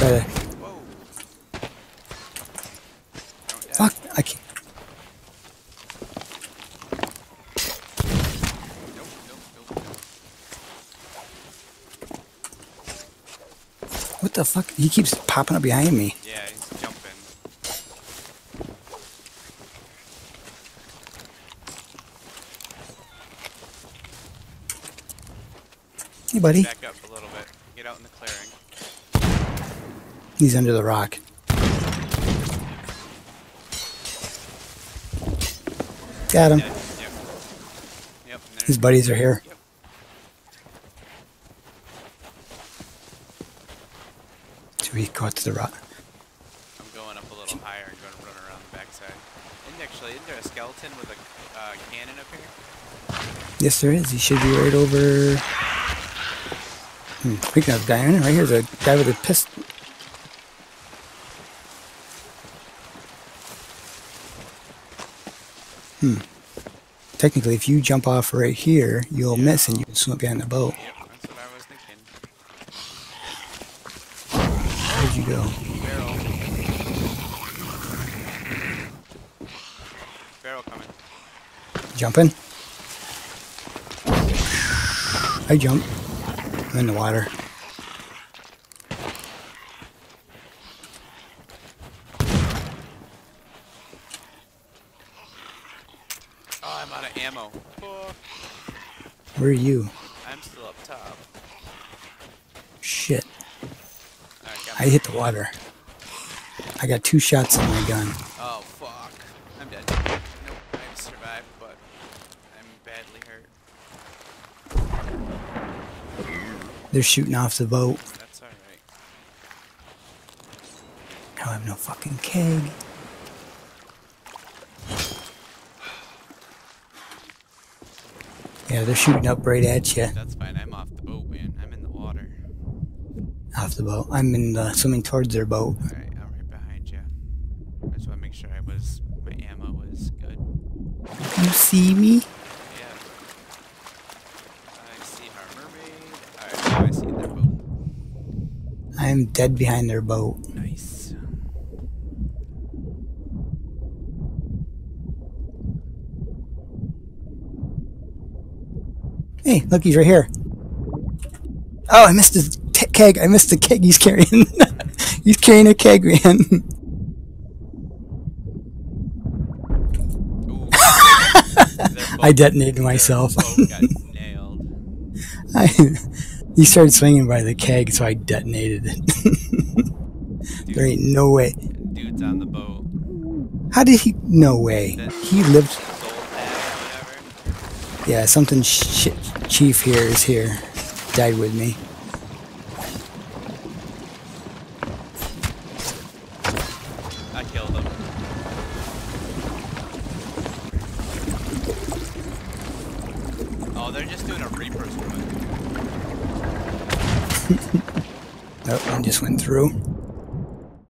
gotta. Whoa. Don't die. Fuck! I can't. What the fuck? He keeps popping up behind me. Yeah, he's jumping. Hey, buddy. Back up a little bit. Get out in the clearing. He's under the rock. Got him. Yep. Yep, His buddies are here. Yep. So we go out to the rock. I'm going up a little higher and going to run around the backside. And actually, isn't there a skeleton with a uh, cannon up here? Yes, there is. He should be right over. Hmm. Speaking of Diana, right here's a guy with a pistol. Hmm. Technically, if you jump off right here, you'll miss and you'll swim behind the boat. Yep, that's what I was thinking. Where'd you go? Barrel. Barrel coming. Jumping? I jump. I'm in the water. Of ammo. Where are you? I'm still up top. Shit. I hit the water. I got two shots in my gun. Oh, fuck. I'm dead. Nope, I survived, but I'm badly hurt. They're shooting off the boat. That's alright. I have no fucking keg. Yeah, they're shooting up right at you That's fine. I'm off the boat, man. I'm in the water. off the boat. I'm in the swimming towards their boat. Alright, I'm right behind you. I just want to make sure I was my ammo was good. You see me? Yeah. I see our mermaid. Alright, now I see their boat. I'm dead behind their boat. Hey, look, he's right here. Oh, I missed his keg. I missed the keg he's carrying. he's carrying a keg, man. Ooh. I detonated myself. Boat got nailed. I, he started swinging by the keg, so I detonated it. there ain't no way. Dude's on the boat. How did he? No way. He lived. Soul tag, whatever. Yeah, something sh- chief here is here. Died with me. I killed him. Oh, they're just doing a Reaper's run. Oh, I just went through.